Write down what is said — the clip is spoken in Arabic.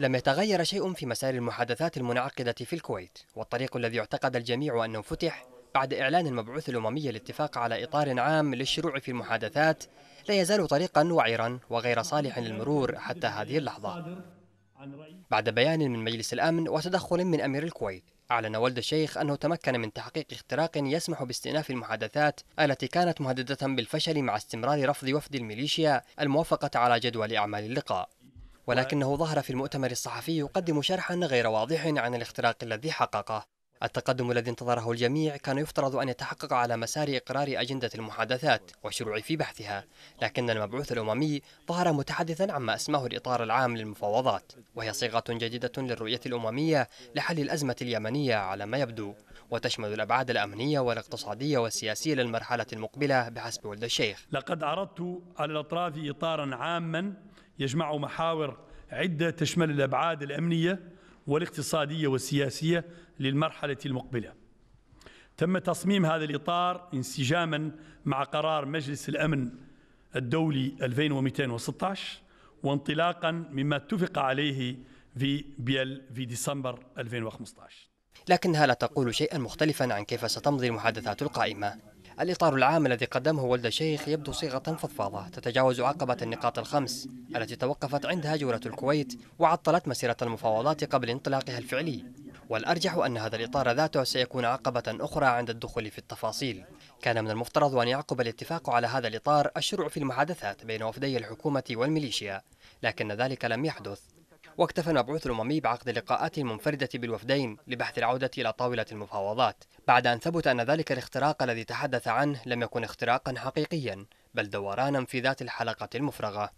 لم يتغير شيء في مسار المحادثات المنعقدة في الكويت والطريق الذي اعتقد الجميع أنه فتح بعد إعلان المبعوث الأممي الاتفاق على إطار عام للشروع في المحادثات لا يزال طريقا وعرا وغير صالح للمرور حتى هذه اللحظة. بعد بيان من مجلس الأمن وتدخل من أمير الكويت أعلن ولد الشيخ أنه تمكن من تحقيق اختراق يسمح باستئناف المحادثات التي كانت مهددة بالفشل مع استمرار رفض وفد الميليشيا الموافقة على جدول أعمال اللقاء. ولكنه ظهر في المؤتمر الصحفي يقدم شرحا غير واضح عن الاختراق الذي حققه. التقدم الذي انتظره الجميع كان يفترض أن يتحقق على مسار إقرار أجندة المحادثات والشروع في بحثها لكن المبعوث الأممي ظهر متحدثا عما أسماه الإطار العام للمفاوضات وهي صيغة جديدة للرؤية الأممية لحل الأزمة اليمنية على ما يبدو وتشمل الأبعاد الأمنية والاقتصادية والسياسية للمرحلة المقبلة بحسب ولد الشيخ. لقد عرضت على الأطراف إطارا عاما يجمع محاور عدة تشمل الأبعاد الأمنية والاقتصادية والسياسية للمرحلة المقبلة. تم تصميم هذا الإطار انسجاما مع قرار مجلس الأمن الدولي 2216 وانطلاقا مما اتفق عليه في بيل في ديسمبر 2015 لكنها لا تقول شيئا مختلفا عن كيف ستمضي المحادثات القائمة. الإطار العام الذي قدمه ولد الشيخ يبدو صيغة فضفاضة تتجاوز عقبة النقاط الخمس التي توقفت عندها جولة الكويت وعطلت مسيرة المفاوضات قبل انطلاقها الفعلي. والأرجح أن هذا الإطار ذاته سيكون عقبة أخرى عند الدخول في التفاصيل. كان من المفترض أن يعقب الاتفاق على هذا الإطار الشروع في المحادثات بين وفدي الحكومة والميليشيا لكن ذلك لم يحدث. واكتفى المبعوث الأممي بعقد لقاءات منفردة بالوفدين لبحث العودة إلى طاولة المفاوضات. بعد أن ثبت أن ذلك الاختراق الذي تحدث عنه لم يكن اختراقا حقيقيا بل دورانا في ذات الحلقة المفرغة.